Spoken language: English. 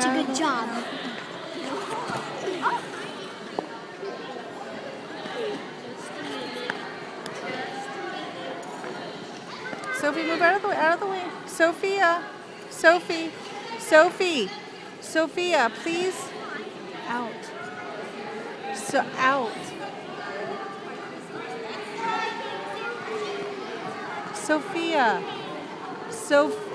such a good job. Sophie, move out of the way. Out of the way. Sophia. Sophie. Sophie. Sophia, please. Out. So out. Sophia. Sophie.